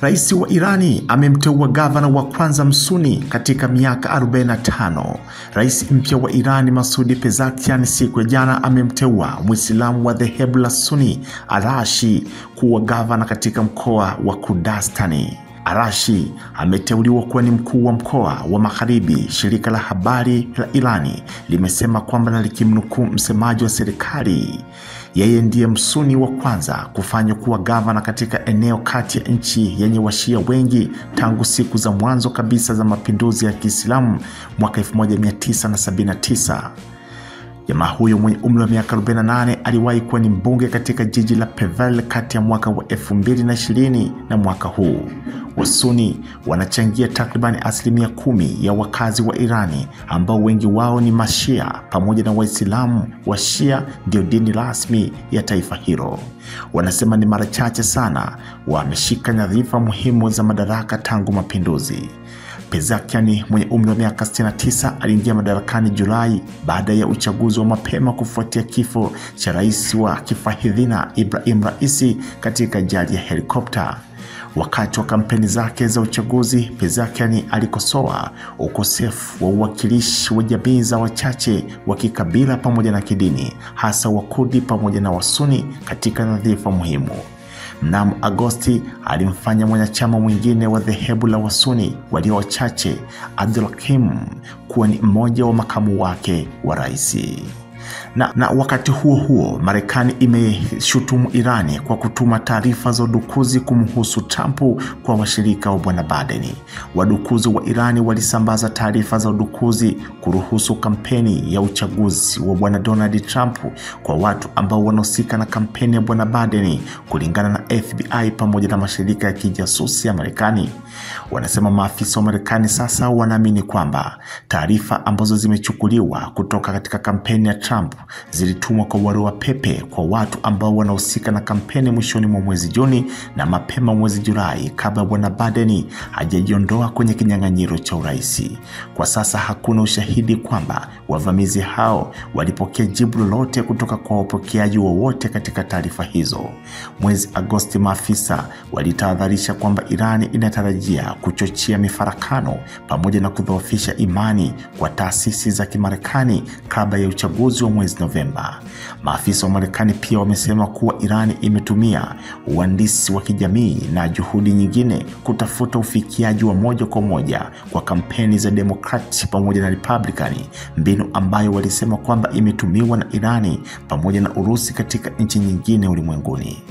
Rais wa Irani amemteua gavana wa kwanza msuni katika miaka 45. Rais mpya wa Irani Masudi Pezeshkian siku ya jana amemteua Mwislamu wa dhehebu la Suni Arashi kuwa gavana katika mkoa wa Kurdistani. Arashi ameteuliwa kuwa ni mkuu wa mkoa wa Magharibi. Shirika la habari la Irani limesema kwamba na likimnukuu msemaji wa serikali, yeye ndiye msuni wa kwanza kufanywa kuwa gavana katika eneo kati ya nchi yenye washia wengi tangu siku za mwanzo kabisa za mapinduzi ya Kiislamu mwaka 1979. Jamaa huyo mwenye umri wa miaka 48 aliwahi kuwa ni mbunge katika jiji la Pevel kati ya mwaka wa 2020 na mwaka huu. Wasuni wanachangia takribani asilimia kumi ya wakazi wa Irani ambao wengi wao ni Mashia pamoja na Waislamu wa Shia ndio dini rasmi ya taifa hilo. Wanasema ni mara chache sana wameshika nyadhifa muhimu za madaraka tangu mapinduzi. Pezeshkian mwenye umri wa miaka 69 aliingia madarakani Julai baada ya uchaguzi wa mapema kufuatia kifo cha rais wa kifahidhina Ibrahim Raisi katika ajali ya helikopta. Wakati wa kampeni zake za uchaguzi, pezakiani alikosoa ukosefu wa uwakilishi wa jamii za wachache wa kikabila pamoja na kidini, hasa Wakurdi pamoja na Wasuni katika nyadhifa muhimu. Mnamo Agosti alimfanya mwanachama mwingine wa dhehebu la Wasuni walio wachache Abdul Kim kuwa ni mmoja wa makamu wake wa rais. Na, na wakati huo huo Marekani imeshutumu Irani kwa kutuma taarifa za udukuzi kumhusu Trump kwa washirika wa bwana Biden. Wadukuzi wa Irani walisambaza taarifa za udukuzi kuruhusu kampeni ya uchaguzi wa bwana Donald Trump kwa watu ambao wanahusika na kampeni ya bwana Biden, kulingana na FBI pamoja na mashirika ya kijasusi ya Marekani. Wanasema maafisa wa Marekani sasa wanaamini kwamba taarifa ambazo zimechukuliwa kutoka katika kampeni ya Trump zilitumwa kwa barua pepe kwa watu ambao wanahusika na kampeni mwishoni mwa mwezi Juni na mapema mwezi Julai, kabla bwana Biden hajajiondoa kwenye kinyang'anyiro cha urais. Kwa sasa hakuna ushahidi kwamba wavamizi hao walipokea jibu lolote kutoka kwa wapokeaji wowote katika taarifa hizo. Mwezi Agosti, maafisa walitahadharisha kwamba Irani inatarajia kuchochea mifarakano pamoja na kudhoofisha imani kwa taasisi za Kimarekani kabla ya uchaguzi wa mwezi Novemba. Maafisa wa Marekani pia wamesema kuwa Irani imetumia uhandisi wa kijamii na juhudi nyingine kutafuta ufikiaji wa moja kwa moja kwa kampeni za Demokrati pamoja na republican mbinu ambayo walisema kwamba imetumiwa na Irani pamoja na Urusi katika nchi nyingine ulimwenguni.